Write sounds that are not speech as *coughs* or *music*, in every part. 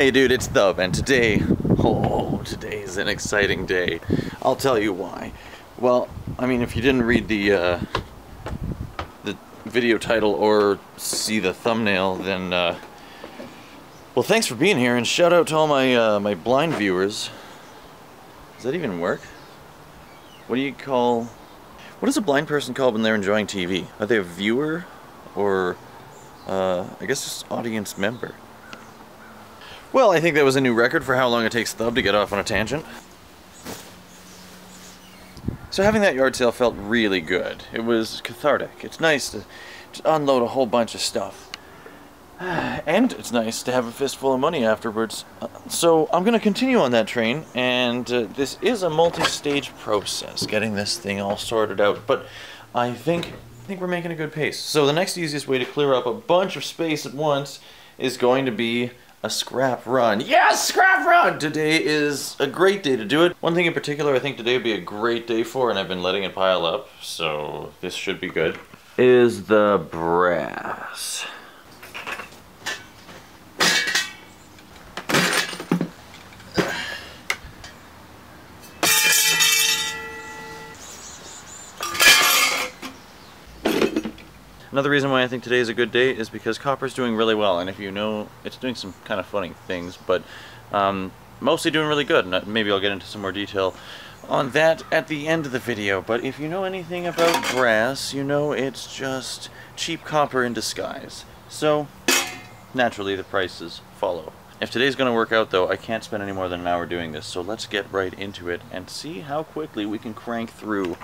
Hey dude, it's Thub, and today, oh, today is an exciting day. I'll tell you why. Well, I mean, if you didn't read the, uh, the video title or see the thumbnail, then, uh, well, thanks for being here, and shout out to all my, uh, my blind viewers. Does that even work? What do you call, what does a blind person called when they're enjoying TV? Are they a viewer, or, uh, I guess just audience member? Well, I think that was a new record for how long it takes Thub to get off on a tangent. So having that yard sale felt really good. It was cathartic. It's nice to unload a whole bunch of stuff. *sighs* And it's nice to have a fistful of money afterwards. Uh, So I'm going to continue on that train, and uh, this is a multi-stage process, getting this thing all sorted out. But I think I think we're making a good pace. So the next easiest way to clear up a bunch of space at once is going to be a scrap run. Yes, scrap run! Today is a great day to do it. One thing in particular I think today would be a great day for, and I've been letting it pile up, so this should be good, is the brass. Another reason why I think today is a good day is because copper's doing really well, and if you know, it's doing some kind of funny things, but um, mostly doing really good. And maybe I'll get into some more detail on that at the end of the video. But if you know anything about brass, you know it's just cheap copper in disguise. So naturally, the prices follow. If today's going to work out, though, I can't spend any more than an hour doing this. So let's get right into it and see how quickly we can crank through.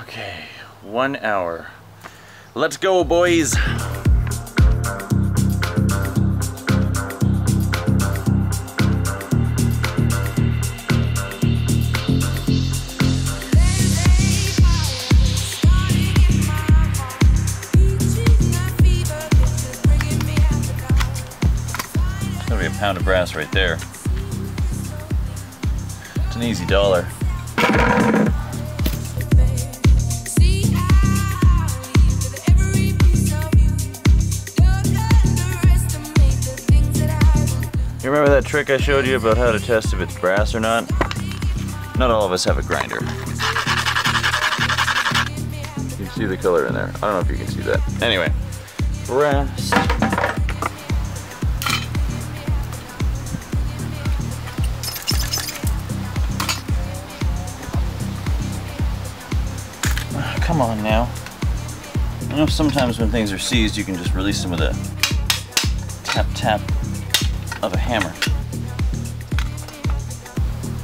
Okay, one hour. Let's go, boys! Pound of brass right there. It's an easy dollar. Trick I showed you about how to test if it's brass or not? Not all of us have a grinder. You can see the color in there. I don't know if you can see that. Anyway, brass. Come on now. I know sometimes when things are seized, you can just release them with a tap tap of a hammer.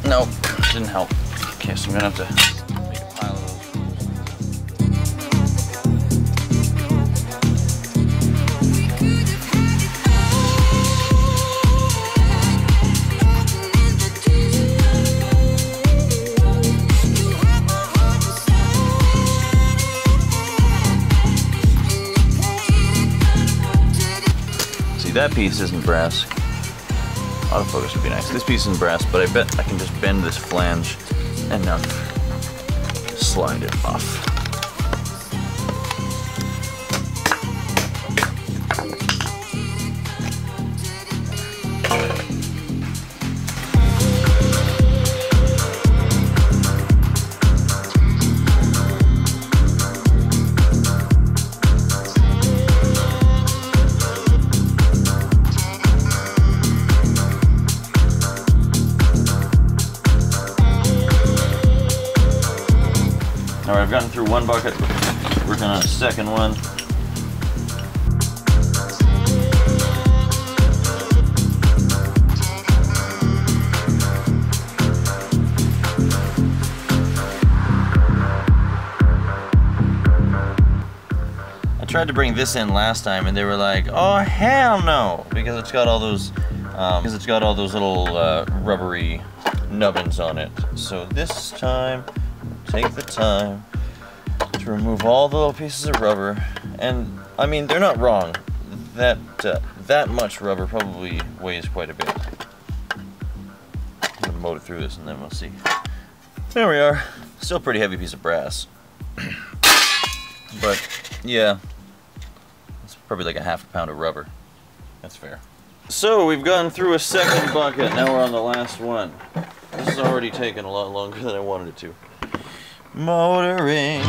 Nope, didn't help. Okay, so I'm gonna have to make a pile of those. See, that piece isn't brass. Autofocus would be nice. This piece isn't brass, but I bet I can just bend this flange enough um, to slide it off. Bucket. Working on a second one. I tried to bring this in last time, and they were like, "Oh hell no!" because it's got all those, um, because it's got all those little uh, rubbery nubbins on it. So this time, take the time to remove all the little pieces of rubber. And I mean, they're not wrong. That uh, that much rubber probably weighs quite a bit. I'm gonna motor through this, and then we'll see. There we are. Still a pretty heavy piece of brass. *coughs* but yeah, it's probably like a half a pound of rubber. That's fair. So we've gone through a second bucket, now we're on the last one. This has already taken a lot longer than I wanted it to. Motoring.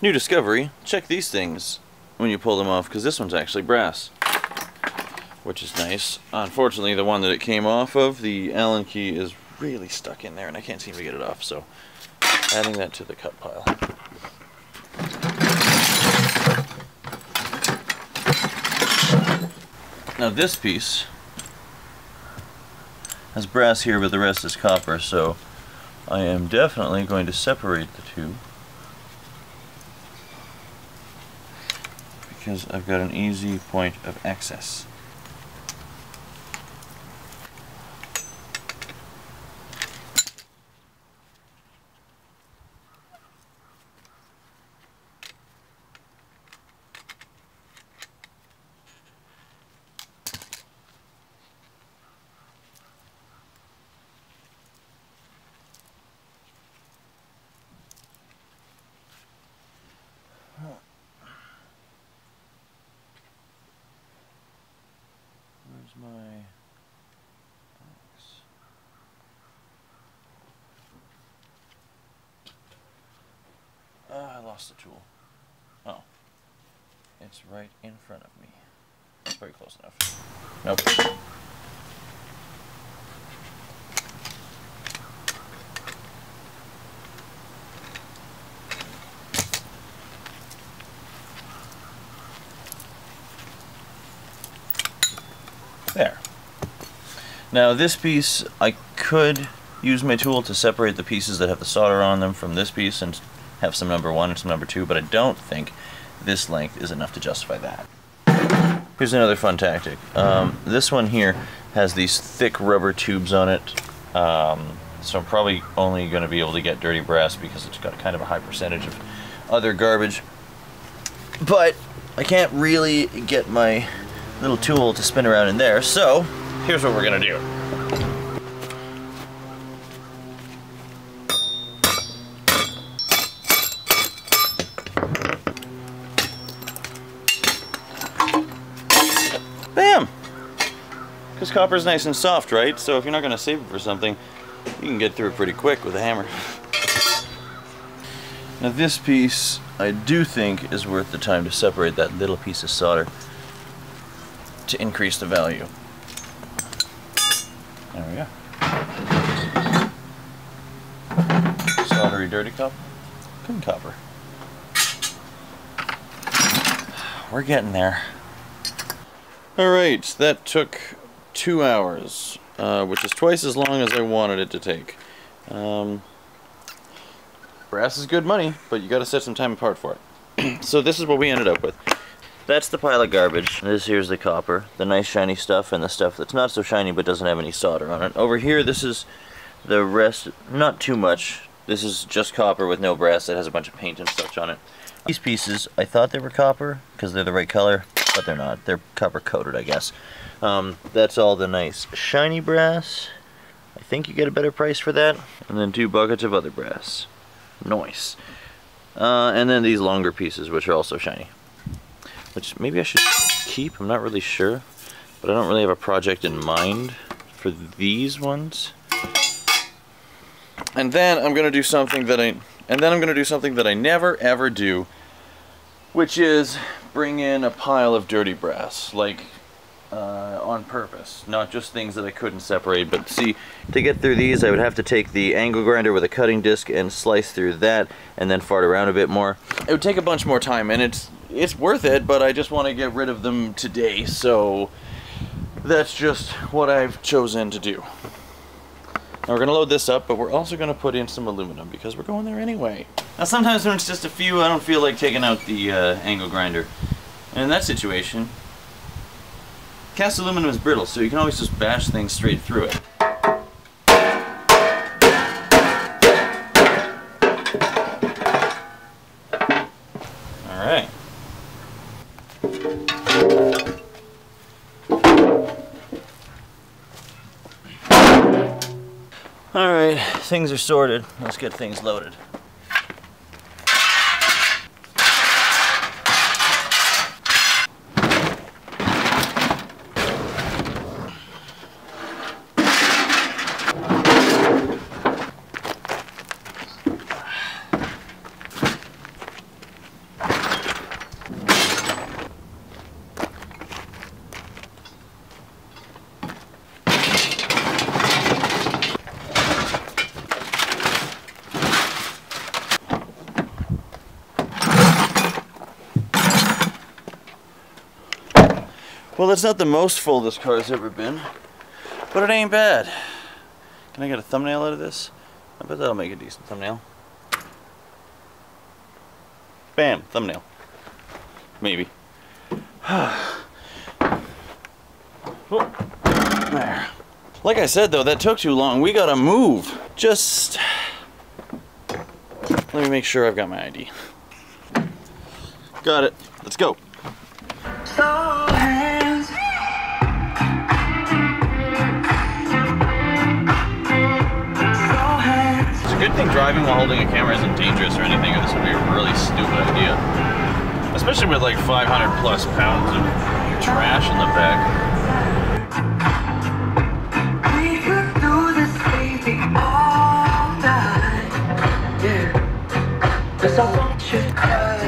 New discovery, check these things when you pull them off, because this one's actually brass. Which is nice. Unfortunately, the one that it came off of, the Allen key, is really stuck in there, and I can't seem to get it off, so adding that to the cut pile. Now this piece has brass here, but the rest is copper, so I am definitely going to separate the two. because I've got an easy point of access. my box? Uh, I lost the tool. Oh. It's right in front of me. It's very close enough. Nope. There. Now this piece, I could use my tool to separate the pieces that have the solder on them from this piece and have some number one and some number two, but I don't think this length is enough to justify that. Here's another fun tactic. Um, this one here has these thick rubber tubes on it, um, so I'm probably only going to be able to get dirty brass because it's got kind of a high percentage of other garbage. But I can't really get my little tool to spin around in there. So here's what we're gonna do. Copper's nice and soft, right? So if you're not gonna save it for something, you can get through it pretty quick with a hammer. *laughs* Now this piece, I do think is worth the time to separate that little piece of solder to increase the value. There we go. Soldery dirty copper, good copper. We're getting there. Alright, that took two hours, uh, which is twice as long as I wanted it to take. Um, brass is good money, but you gotta set some time apart for it. *clears throat* so this is what we ended up with. That's the pile of garbage. This here's the copper, the nice shiny stuff, and the stuff that's not so shiny but doesn't have any solder on it. Over here, this is the rest, not too much. This is just copper with no brass that has a bunch of paint and such on it. These pieces, I thought they were copper because they're the right color, but they're not. They're copper coated, I guess. Um, that's all the nice shiny brass. I think you get a better price for that. And then two buckets of other brass. Nice. Uh, and then these longer pieces, which are also shiny which maybe I should keep. I'm not really sure, but I don't really have a project in mind for these ones. And then I'm gonna do something that I, and then I'm gonna do something that I never ever do, which is bring in a pile of dirty brass, like uh, on purpose, not just things that I couldn't separate. But see, to get through these, I would have to take the angle grinder with a cutting disc and slice through that, and then fart around a bit more. It would take a bunch more time, and it's it's worth it, but I just want to get rid of them today, so that's just what I've chosen to do. Now we're going to load this up, but we're also going to put in some aluminum because we're going there anyway. Now sometimes when it's just a few, I don't feel like taking out the uh, angle grinder. And in that situation, cast aluminum is brittle, so you can always just bash things straight through it. Things are sorted. Let's get things loaded. Well, it's not the most full this car's ever been, but it ain't bad. Can I get a thumbnail out of this? I bet that'll make a decent thumbnail. Bam, thumbnail. Maybe. *sighs* Oh, there. Like I said though, that took too long. We gotta move. Just let me make sure I've got my ID. Got it. Let's go. Driving while holding a camera isn't dangerous or anything, or this would be a really stupid idea. Especially with like 500 plus pounds of trash in the back.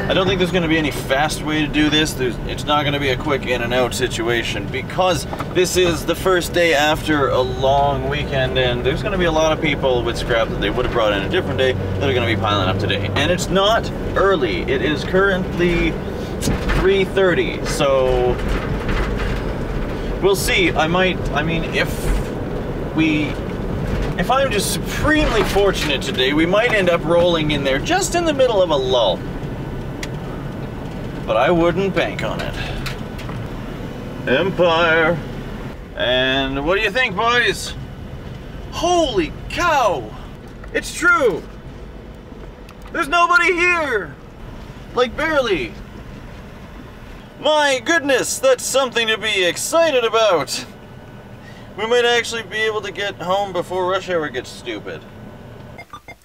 I don't think there's going to be any fast way to do this. There's, it's not going to be a quick in and out situation because this is the first day after a long weekend and there's going to be a lot of people with scrap that they would have brought in a different day that are going to be piling up today. And it's not early. It is currently 3.30, so we'll see. I might, I mean, if we if I'm just supremely fortunate today, we might end up rolling in there just in the middle of a lull. But I wouldn't bank on it. Empire. And what do you think, boys? Holy cow! It's true! There's nobody here! Like, barely. My goodness, that's something to be excited about! We might actually be able to get home before rush hour gets stupid.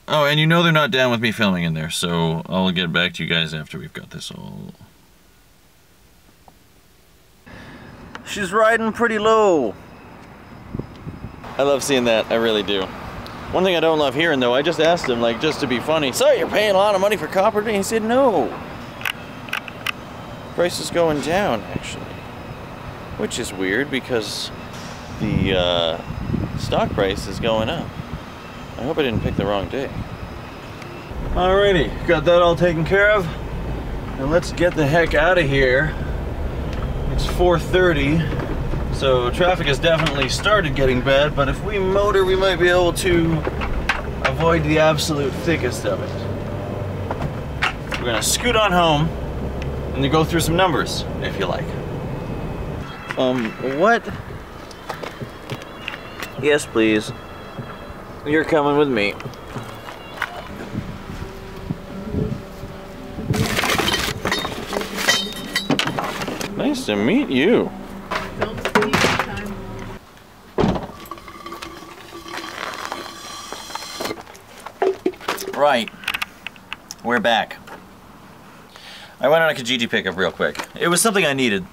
Oh, and you know they're not down with me filming in there, so I'll get back to you guys after we've got this all. She's riding pretty low. I love seeing that, I really do. One thing I don't love hearing though, I just asked him, like, just to be funny, so you're paying a lot of money for copper? And he said, no. Price is going down, actually. Which is weird because the uh, stock price is going up. I hope I didn't pick the wrong day. Alrighty, got that all taken care of. And let's get the heck out of here. It's 4.30, so traffic has definitely started getting bad, but if we motor, we might be able to avoid the absolute thickest of it. We're gonna scoot on home and then go through some numbers, if you like. Um, what Yes, please. You're coming with me. Nice to meet you. Don't see you time. Right. We're back. I went on a Kijiji pickup real quick. It was something I needed.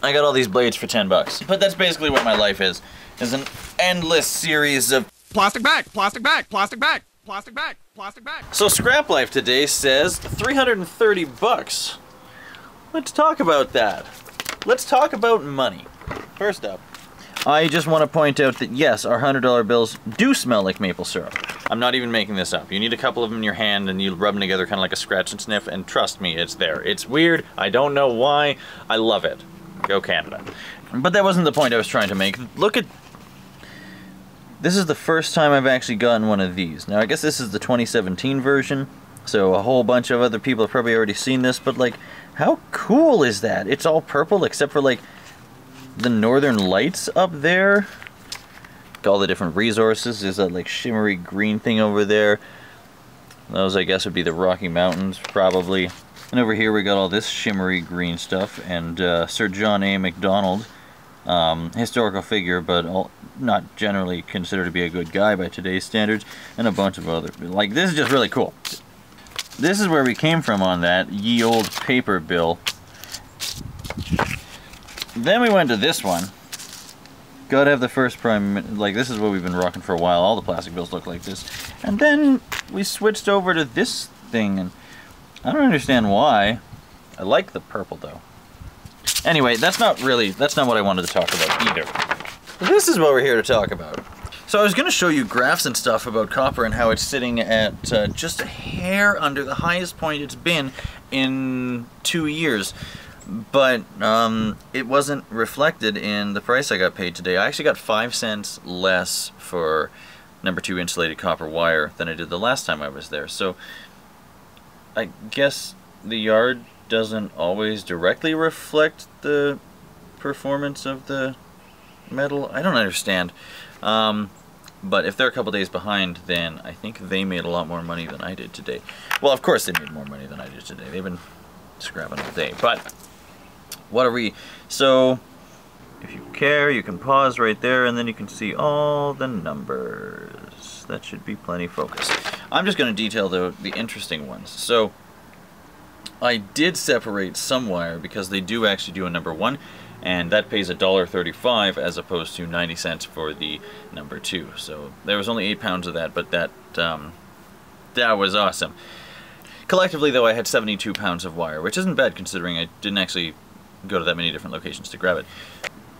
I got all these blades for 10 bucks. But that's basically what my life is. Is an endless series of Plastic bag, plastic bag, plastic bag, plastic bag, plastic bag. So Scrap Life today says 330 bucks. Let's talk about that. Let's talk about money. First up, I just want to point out that yes, our $100 bills do smell like maple syrup. I'm not even making this up. You need a couple of them in your hand and you rub them together kind of like a scratch and sniff and trust me, it's there. It's weird. I don't know why. I love it. Go Canada. But that wasn't the point I was trying to make. Look at this is the first time I've actually gotten one of these. Now, I guess this is the 2017 version, so a whole bunch of other people have probably already seen this, but like, how cool is that? It's all purple except for like the northern lights up there. All the different resources. There's that like shimmery green thing over there. Those, I guess, would be the Rocky Mountains, probably. And over here we got all this shimmery green stuff, and uh, Sir John A. Macdonald, um, historical figure, but all, not generally considered to be a good guy by today's standards, and a bunch of other. Like, this is just really cool. This is where we came from on that ye old paper bill. Then we went to this one. Gotta have the first prime, like this is what we've been rocking for a while. All the plastic bills look like this. And then we switched over to this thing, and I don't understand why. I like the purple though. Anyway, that's not really, that's not what I wanted to talk about either. This is what we're here to talk about. So I was going to show you graphs and stuff about copper and how it's sitting at uh, just a hair under the highest point it's been in two years. but um, it wasn't reflected in the price I got paid today. I actually got five cents less for number two insulated copper wire than I did the last time I was there. So I guess the yard doesn't always directly reflect the performance of the metal. I don't understand. Um, but if they're a couple days behind, then I think they made a lot more money than I did today. Well, of course they made more money than I did today. They've been scrapping all day. But what are we? So if you care, you can pause right there, and then you can see all the numbers. That should be plenty focused. I'm just going to detail the, the interesting ones. So I did separate some wire because they do actually do a number one and that pays $1.35 as opposed to 90 cents for the number two. So there was only eight pounds of that, but that um, that was awesome. Collectively, though, I had 72 pounds of wire, which isn't bad considering I didn't actually go to that many different locations to grab it.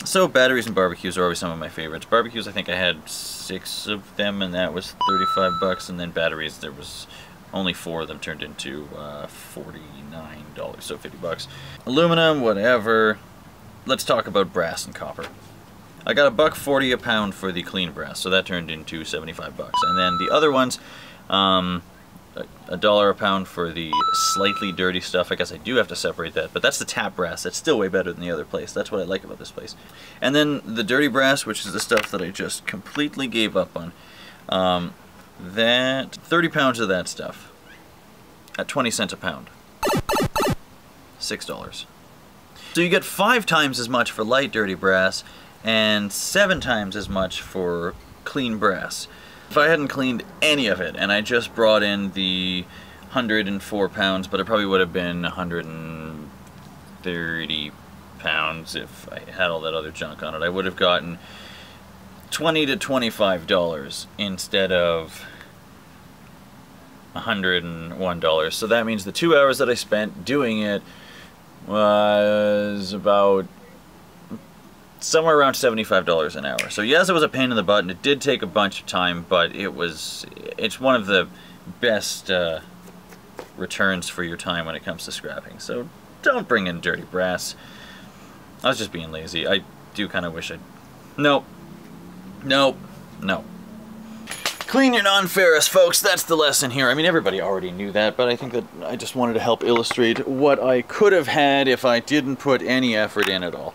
So batteries and barbecues are always some of my favorites. Barbecues, I think I had six of them, and that was 35 bucks. And then batteries, there was only four of them turned into uh, $49, so 50 bucks. Aluminum, whatever let's talk about brass and copper. I got a buck 40 a pound for the clean brass, so that turned into 75 bucks. And then the other ones, um, a dollar a pound for the slightly dirty stuff. I guess I do have to separate that, but that's the tap brass. That's still way better than the other place. That's what I like about this place. And then the dirty brass, which is the stuff that I just completely gave up on. Um, that 30 pounds of that stuff at 20 cents a pound. Six dollars. So you get five times as much for light dirty brass and seven times as much for clean brass. If I hadn't cleaned any of it and I just brought in the 104 pounds, but it probably would have been 130 pounds if I had all that other junk on it, I would have gotten 20 to 25 dollars instead of $101. So that means the two hours that I spent doing it was about somewhere around $75 an hour. So yes, it was a pain in the butt, and it did take a bunch of time, but it was, it's one of the best uh, returns for your time when it comes to scrapping. So don't bring in dirty brass. I was just being lazy. I do kind of wish I'd... Nope. Nope. Nope. Clean your non-ferrous, folks. That's the lesson here. I mean, everybody already knew that, but I think that I just wanted to help illustrate what I could have had if I didn't put any effort in at all.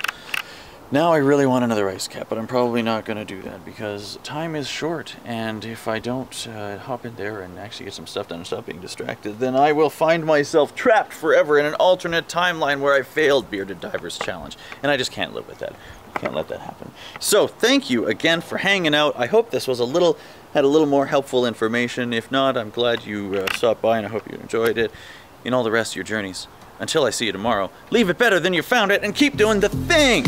Now I really want another ice cap, but I'm probably not going to do that because time is short, and if I don't uh, hop in there and actually get some stuff done and stop being distracted, then I will find myself trapped forever in an alternate timeline where I failed Bearded Divers Challenge, and I just can't live with that. Can't let that happen. So, thank you again for hanging out. I hope this was a little had a little more helpful information. If not, I'm glad you uh, stopped by and I hope you enjoyed it in all the rest of your journeys. Until I see you tomorrow, leave it better than you found it and keep doing the thing!